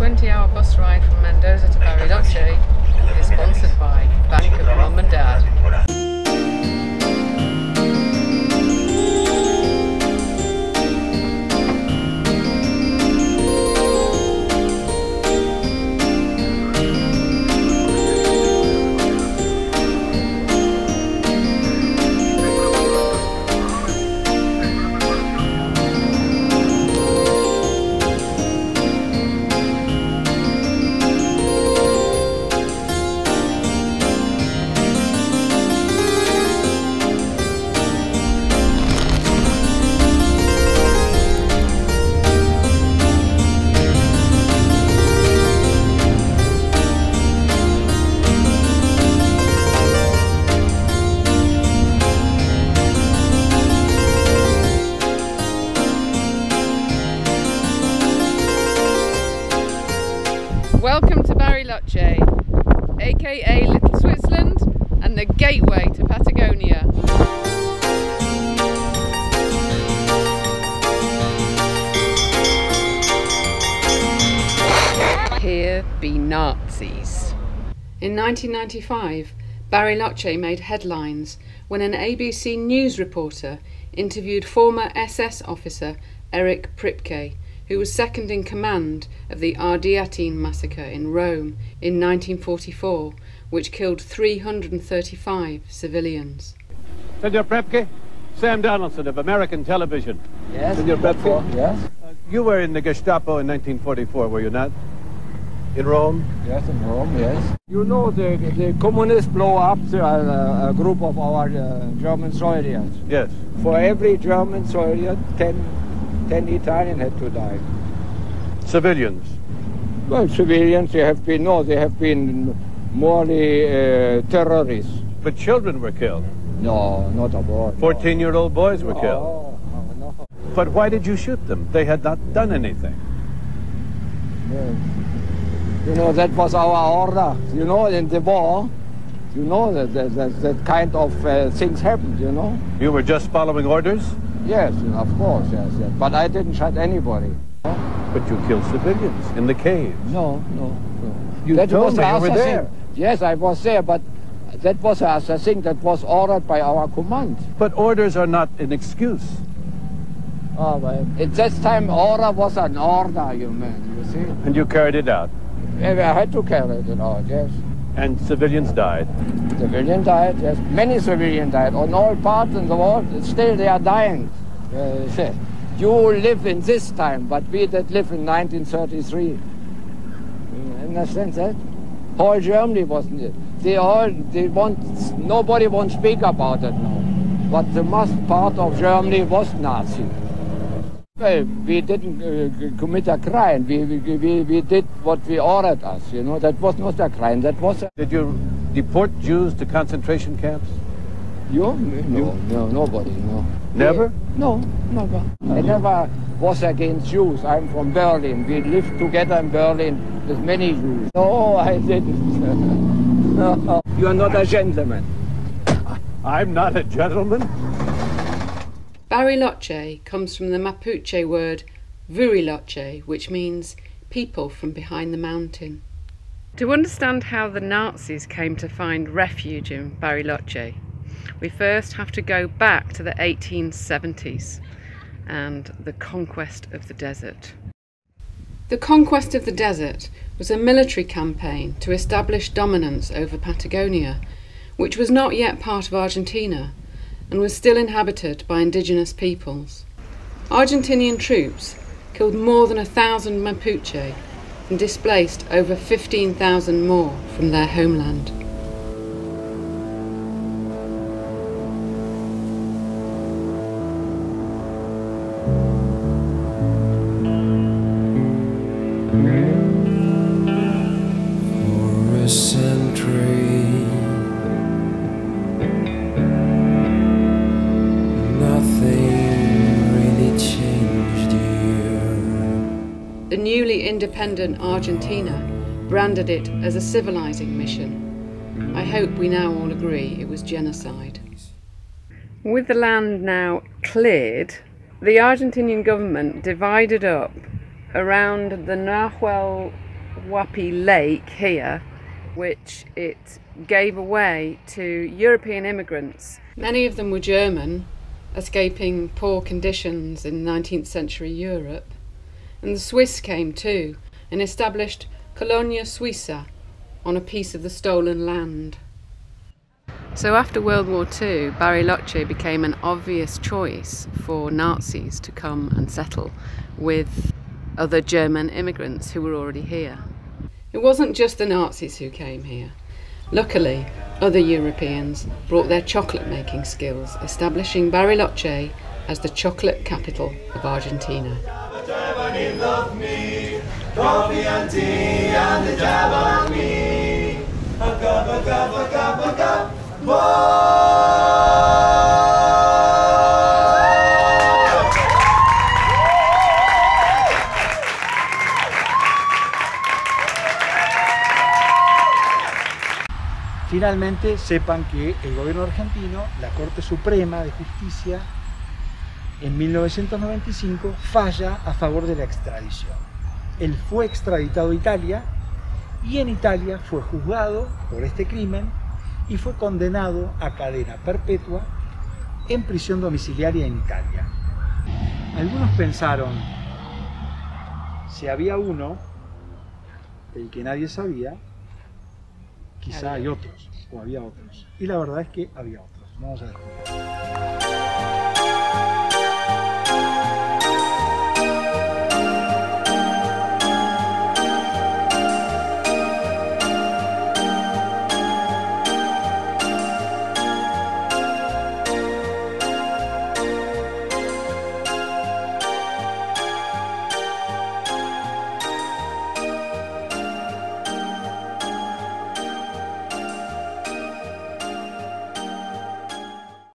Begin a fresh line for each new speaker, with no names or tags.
20 hour bus ride from Mendoza to Bariloche is sponsored by Bank of Mum and Dad. Patagonia. Here be Nazis. In 1995, Bariloche made headlines when an ABC News reporter interviewed former SS officer Erich Priebke, who was second in command of the Ardeatine massacre in Rome in 1944, which killed 335 civilians.
Senor Priebke, Sam Donaldson of American Television.
Yes.
Senor Priebke,
Yes.
you were in the Gestapo in 1944, were you not? In Rome?
Yes, in Rome. Yes. You know, the the communists blow up the, uh, a group of our uh, German soldiers.
Yes.
For every German soldier, 10, 10 Italian had to die.
Civilians.
Well, civilians, they have been no, they have been morely uh, terrorists.
But children were killed.
No, not about.
14 year old boys were
no.
killed.
Oh, no, no.
But why did you shoot them? They had not done anything.
Yes. You know, that was our order. You know, in the war, you know that that, that, that kind of uh, things happened, you know.
You were just following orders?
Yes, of course, yes, yes. But I didn't shot anybody.
But you killed civilians in the caves.
No, no, no.
You
that
told
was
me you were there.
Yes, I was there, but that was a thing that was ordered by our command.
But orders are not an excuse.
Oh, well, at that time, order was an order, you mean, you see.
And you carried it out.
I had to carry it out, yes.
And civilians died.
Civilian died, yes. Many civilians died. On all parts in the world, still they are dying. Uh, you live in this time, but we that live in 1933. You understand that? Whole Germany wasn't it. they all, they want, nobody won't speak about it now. But the most part of Germany was Nazi. Well, we didn't uh, commit a crime. We, we, we, we did what we ordered us, you know. That was not a crime. That was a...
Did you deport Jews to concentration camps?
You? No, no, nobody, no.
Never?
No, never. I never was against Jews. I'm from Berlin. We lived together in Berlin with many Jews. No, I didn't. no. You are not a gentleman.
I'm not a gentleman.
Bariloche comes from the Mapuche word Vuriloche, which means people from behind the mountain. To understand how the Nazis came to find refuge in Bariloche, we first have to go back to the 1870s and the conquest of the desert. The conquest of the desert was a military campaign to establish dominance over Patagonia, which was not yet part of Argentina and was still inhabited by indigenous peoples. Argentinian troops killed more than a thousand Mapuche and displaced over 15,000 more from their homeland. Independent Argentina branded it as a civilizing mission. I hope we now all agree it was genocide. With the land now cleared, the Argentinian government divided up around the Nahuel Huapi Lake here, which it gave away to European immigrants. Many of them were German, escaping poor conditions in 19th century Europe. And the Swiss came too and established Colonia Suiza on a piece of the stolen land. So after World War II, Bariloche became an obvious choice for Nazis to come and settle with other German immigrants who were already here. It wasn't just the Nazis who came here. Luckily, other Europeans brought their chocolate making skills, establishing Bariloche as the chocolate capital of Argentina.
finalmente sepan que el gobierno argentino, la Corte Suprema de Justicia, en 1995 falla a favor de la extradición. Él fue extraditado a Italia y en Italia fue juzgado por este crimen y fue condenado a cadena perpetua en prisión domiciliaria en Italia. Algunos pensaron, si había uno, el que nadie sabía, quizá hay otros, o había otros. Y la verdad es que había otros. Vamos a descubrir.